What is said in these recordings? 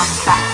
on the back.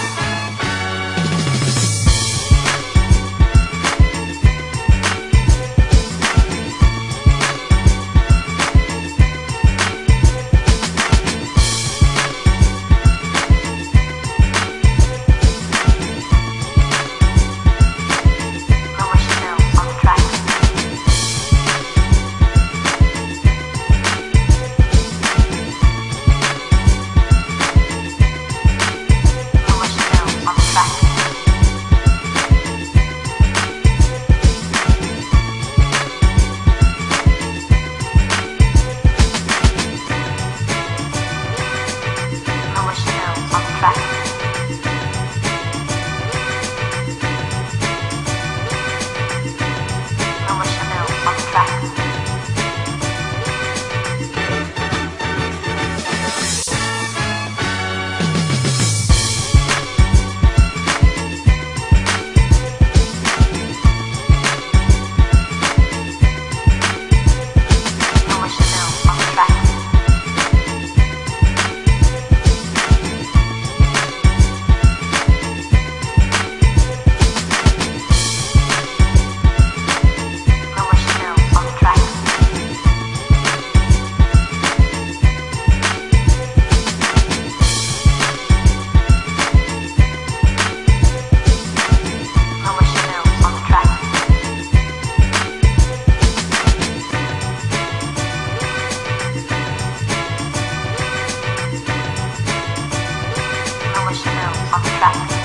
是吧。